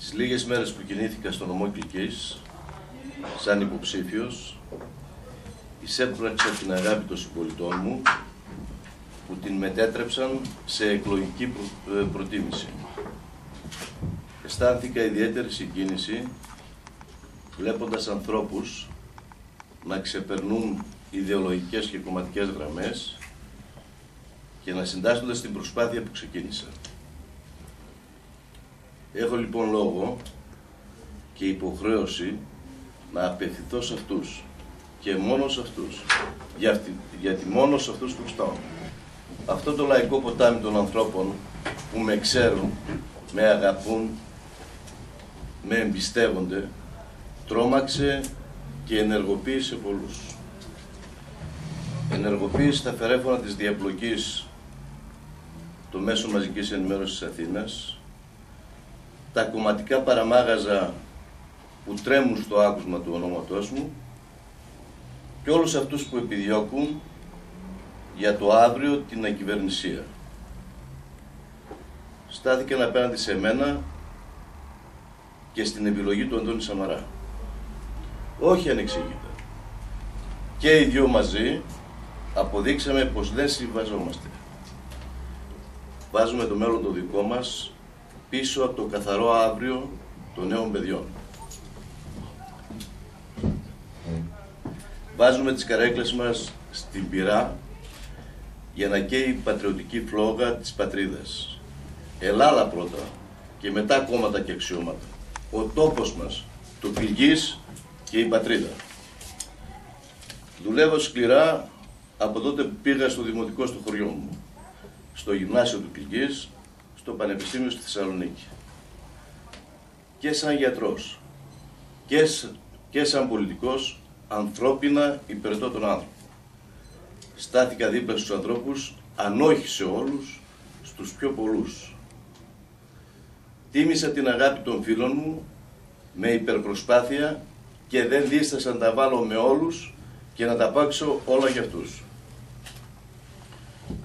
Τις λίγες μέρες που κινήθηκα στο νομό Κλικής, σαν υποψήφιος, εισέπραξα την αγάπη των συμπολιτών μου, που την μετέτρεψαν σε εκλογική προ- ε, προτίμηση. Αισθάνθηκα ιδιαίτερη συγκίνηση βλέποντας ανθρώπους να ξεπερνούν ιδεολογικές και κομματικές γραμμές και να συντάσσονται στην προσπάθεια που ξεκίνησα. Έχω λοιπόν λόγο και υποχρέωση να απευθυνθώ σε αυτούς και μόνος σε αυτούς, γιατί, γιατί μόνος σε αυτούς χρωστάω. Αυτό το λαϊκό ποτάμι των ανθρώπων που με ξέρουν, με αγαπούν, με εμπιστεύονται, τρόμαξε και ενεργοποίησε πολλούς. Ενεργοποίησε τα φερέφωνα της διαπλοκής το μέσο μαζικής ενημέρωσης της Αθήνας, τα κομματικά παραμάγαζα που τρέμουν στο άκουσμα του ονόματός μου και όλους αυτούς που επιδιώκουν για το αύριο την ακυβερνησία. Στάθηκαν απέναντι σε μένα και στην επιλογή του Αντώνη Σαμαρά. Όχι ανεξήγητα. Και οι δυο μαζί αποδείξαμε πως δεν συμβαζόμαστε. Βάζουμε το μέλλον το δικό μας πίσω από το καθαρό αύριο των νέων παιδιών. Βάζουμε τις καρέκλες μας στην πυρά για να καίει η πατριωτική φλόγα της πατρίδας. Ελλάδα πρώτα και μετά κόμματα και αξιώματα. Ο τόπος μας, το πηγής και η πατρίδα. Δουλεύω σκληρά από τότε που πήγα στο δημοτικό στο χωριό μου, στο γυμνάσιο του Πηγής, στο Πανεπιστήμιο στη Θεσσαλονίκη. Και σαν γιατρός και, σ- και σαν πολιτικός ανθρώπινα υπηρετώ τον άνθρωπο. Στάθηκα δίπλα στους ανθρώπους, αν όχι σε όλους, στους πιο πολλούς. Τίμησα την αγάπη των φίλων μου με υπερπροσπάθεια και δεν δίστασα να τα βάλω με όλους και να τα πάξω όλα για αυτούς.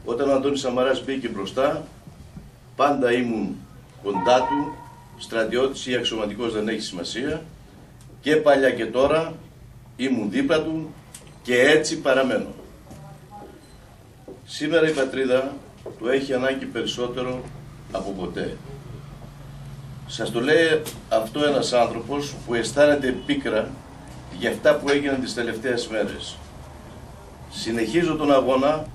Όταν ο Αντώνης Σαμαράς μπήκε μπροστά, πάντα ήμουν κοντά του, στρατιώτης ή αξιωματικός δεν έχει σημασία, και παλιά και τώρα ήμουν δίπλα του και έτσι παραμένω. Σήμερα η πατρίδα του έχει ανάγκη περισσότερο από ποτέ. Σας το λέει αυτό ένας άνθρωπος που αισθάνεται πίκρα για αυτά που έγιναν τις τελευταίες μέρες. Συνεχίζω τον αγώνα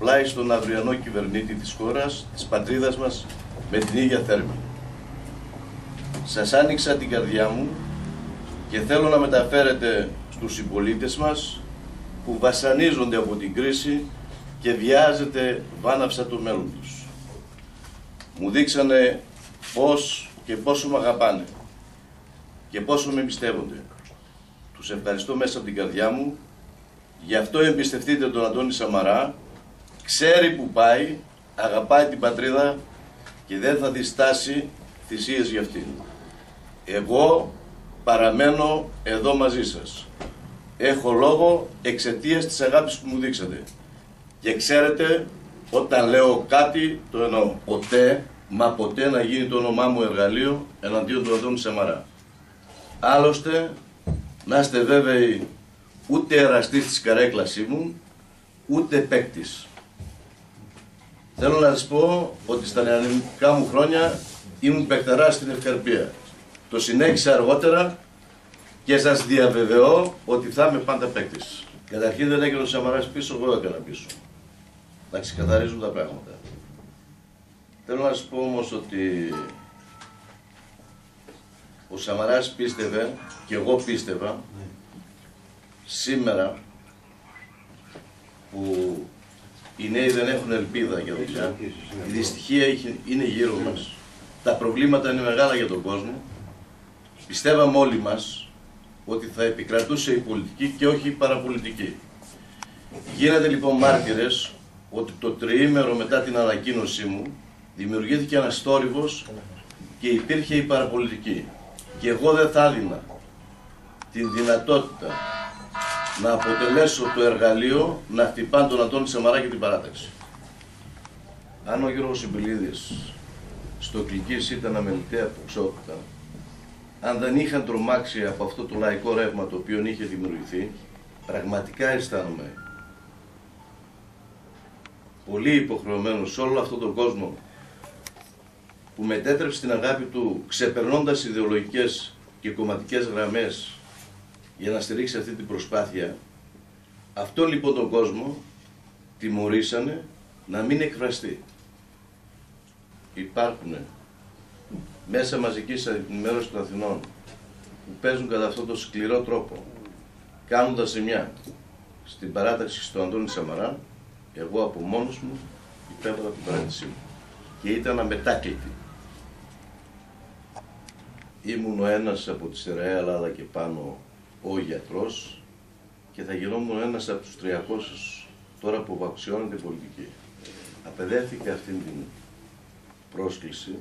πλάι στον αυριανό κυβερνήτη της χώρας, της πατρίδας μας, με την ίδια θέρμη. Σας άνοιξα την καρδιά μου και θέλω να μεταφέρετε στους συμπολίτες μας που βασανίζονται από την κρίση και βιάζεται βάναυσα το μέλλον τους. Μου δείξανε πώς και πόσο με αγαπάνε και πόσο με εμπιστεύονται. Τους ευχαριστώ μέσα από την καρδιά μου, γι' αυτό εμπιστευτείτε τον Αντώνη Σαμαρά, ξέρει που πάει, αγαπάει την πατρίδα και δεν θα διστάσει θυσίες για αυτήν. Εγώ παραμένω εδώ μαζί σας. Έχω λόγο εξαιτίας της αγάπης που μου δείξατε. Και ξέρετε, όταν λέω κάτι, το εννοώ. Ποτέ, μα ποτέ να γίνει το όνομά μου εργαλείο εναντίον του Αντώνη Σαμαρά. Άλλωστε, να είστε βέβαιοι, ούτε εραστής της καρέκλας ήμουν, ούτε παίκτης. Θέλω να σας πω ότι στα νεανικά μου χρόνια ήμουν παικταράς στην Ευκαρπία. Το συνέχισα αργότερα και σας διαβεβαιώ ότι θα είμαι πάντα παίκτης. Καταρχήν δεν έκανε ο Σαμαράς πίσω, εγώ έκανα πίσω. Να ξεκαθαρίζουν τα πράγματα. Θέλω να σας πω όμως ότι ο Σαμαράς πίστευε και εγώ πίστευα σήμερα που οι νέοι δεν έχουν ελπίδα για δουλειά, η δυστυχία είχε- είναι γύρω μας, τα προβλήματα είναι μεγάλα για τον κόσμο, πιστεύαμε όλοι μας ότι θα επικρατούσε η πολιτική και όχι η παραπολιτική. Γίνατε λοιπόν μάρτυρες ότι το τριήμερο μετά την ανακοίνωσή μου δημιουργήθηκε ένας θόρυβος και υπήρχε η παραπολιτική. Και εγώ δεν θα έδινα την δυνατότητα να αποτελέσω το εργαλείο να χτυπάνε τον Αντώνη Σαμαρά και την παράταξη. Αν ο Γιώργος Συμπηλίδης στο κλικής ήταν αμεληταία αποξότητα αν δεν είχαν τρομάξει από αυτό το λαϊκό ρεύμα το οποίο είχε δημιουργηθεί, πραγματικά αισθάνομαι πολύ υποχρεωμένο σε όλο αυτόν τον κόσμο που μετέτρεψε την αγάπη του ξεπερνώντας ιδεολογικές και κομματικές γραμμές για να στηρίξει αυτή την προσπάθεια, αυτό λοιπόν τον κόσμο τιμωρήσανε να μην εκφραστεί. Υπάρχουν μέσα μαζικής ενημέρωσης των Αθηνών που παίζουν κατά αυτόν τον σκληρό τρόπο, κάνοντας ζημιά στην παράταξη στο Αντώνη Σαμαρά, εγώ από μόνος μου υπέβαλα την παράτησή μου και ήταν αμετάκλητη. Ήμουν ο ένας από τη στερεά Ελλάδα και πάνω ο γιατρός και θα γινόμουν ένας από τους 300 τώρα που αξιώνεται η πολιτική. Απεδέχθηκα αυτήν την πρόσκληση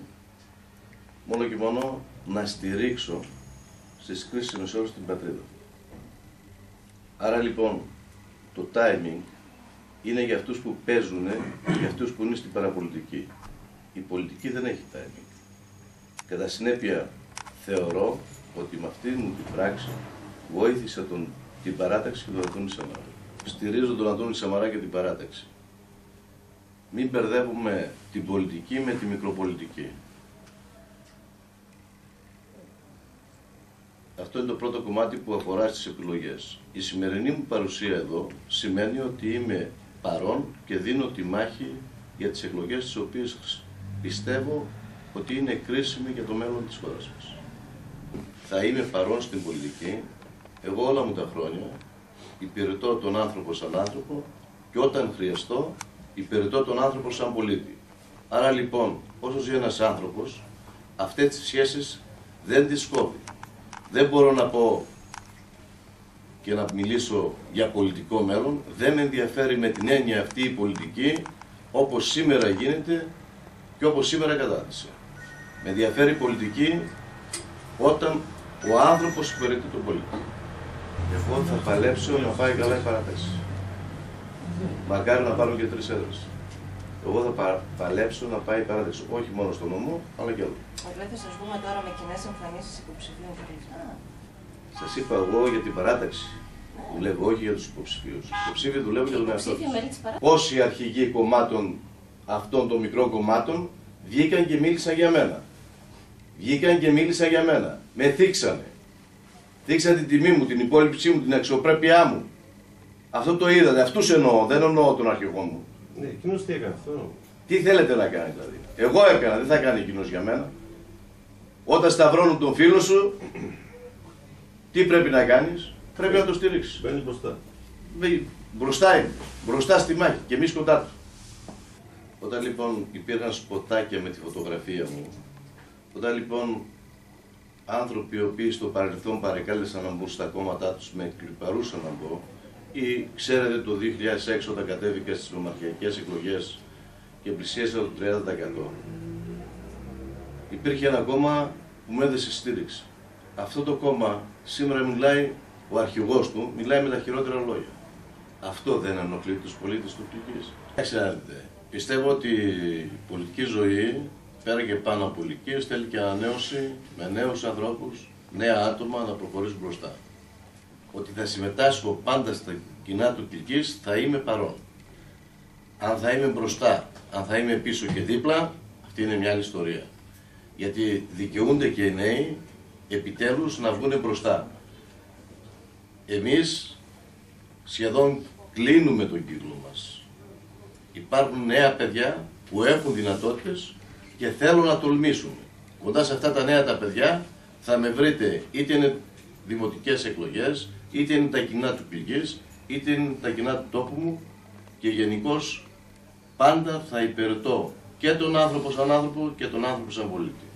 μόνο και μόνο να στηρίξω στις κρίσιμες ώρες την πατρίδα. Άρα λοιπόν το timing είναι για αυτούς που παίζουν, για αυτούς που είναι στην παραπολιτική. Η πολιτική δεν έχει timing. Κατά συνέπεια θεωρώ ότι με αυτήν την πράξη βοήθησα τον, την παράταξη και τον Αντώνη Σαμαρά. Στηρίζω τον Αντώνη Σαμαρά και την παράταξη. Μην μπερδεύουμε την πολιτική με τη μικροπολιτική. Αυτό είναι το πρώτο κομμάτι που αφορά στις επιλογές. Η σημερινή μου παρουσία εδώ σημαίνει ότι είμαι παρόν και δίνω τη μάχη για τις εκλογές τις οποίες πιστεύω ότι είναι κρίσιμη για το μέλλον της χώρας μας. Θα είμαι παρόν στην πολιτική, εγώ όλα μου τα χρόνια υπηρετώ τον άνθρωπο σαν άνθρωπο και όταν χρειαστώ υπηρετώ τον άνθρωπο σαν πολίτη. Άρα λοιπόν, όσος ζει ένας άνθρωπος, αυτές τις σχέσεις δεν τις κόβει. Δεν μπορώ να πω και να μιλήσω για πολιτικό μέλλον, δεν με ενδιαφέρει με την έννοια αυτή η πολιτική όπως σήμερα γίνεται και όπως σήμερα κατάθεσε. Με ενδιαφέρει η πολιτική όταν ο άνθρωπος υπηρετεί τον πολίτη. Εγώ θα παλέψω να πάει καλά η παράθεση. Μακάρι να πάρουν και τρεις έδρες. Εγώ θα πα, παλέψω να πάει η παράθεση όχι μόνο στο νομό, αλλά και άλλο. Αλλά θα σας πούμε τώρα με κοινές εμφανίσεις υποψηφίων και κλειστά. Σας είπα εγώ για την παράταξη. Δουλεύω όχι για τους υποψηφίους. Οι υποψήφοι δουλεύουν για τον εαυτό τους. Πόσοι αρχηγοί κομμάτων αυτών των μικρών κομμάτων βγήκαν και μίλησαν για μένα. Βγήκαν και μίλησαν για μένα. Με θίξανε. Θίξαν την τιμή μου, την υπόλοιψή μου, την αξιοπρέπειά μου. Αυτό το είδατε, αυτούς εννοώ, δεν εννοώ τον αρχηγό μου. Ναι, εκείνος τι έκανε αυτό; Τι θέλετε να κάνει δηλαδή; Εγώ έκανα, δεν θα κάνει εκείνος για μένα. Όταν σταυρώνουν τον φίλο σου, τι πρέπει να κάνεις, πρέπει να το στηρίξεις. Μπαίνεις μπροστά. Μπροστά είναι. Μπροστά στη μάχη και εμεί κοντά τους. Όταν λοιπόν υπήρχαν σποτάκια με τη φωτογραφία μου, όταν λοιπόν άνθρωποι οι οποίοι στο παρελθόν παρεκάλεσαν να μπουν στα κόμματά τους με κλιπαρούσαν να μπω ή ξέρετε το 2006 όταν κατέβηκα στις νομαρχιακές εκλογές και πλησίασα το 30% υπήρχε ένα κόμμα που μου έδεσε στήριξη. Αυτό το κόμμα σήμερα μιλάει, ο αρχηγός του μιλάει με τα χειρότερα λόγια. Αυτό δεν ενοχλεί τους πολίτες του Κλικής. Ξέρετε, πιστεύω ότι η πολιτική ζωή πέρα και πάνω από ηλικίες, θέλει και ανανέωση με νέους ανθρώπους, νέα άτομα να προχωρήσουν μπροστά. Ότι θα συμμετάσχω πάντα στα κοινά του κλική θα είμαι παρόν. Αν θα είμαι μπροστά, αν θα είμαι πίσω και δίπλα, αυτή είναι μια άλλη ιστορία. Γιατί δικαιούνται και οι νέοι επιτέλους να βγουν μπροστά. Εμείς σχεδόν κλείνουμε τον κύκλο μας. Υπάρχουν νέα παιδιά που έχουν δυνατότητες και θέλω να τολμήσουμε. Κοντά σε αυτά τα νέα τα παιδιά θα με βρείτε είτε είναι δημοτικές εκλογές, είτε είναι τα κοινά του πληγής, είτε είναι τα κοινά του τόπου μου και γενικώς πάντα θα υπηρετώ και τον άνθρωπο σαν άνθρωπο και τον άνθρωπο σαν πολίτη.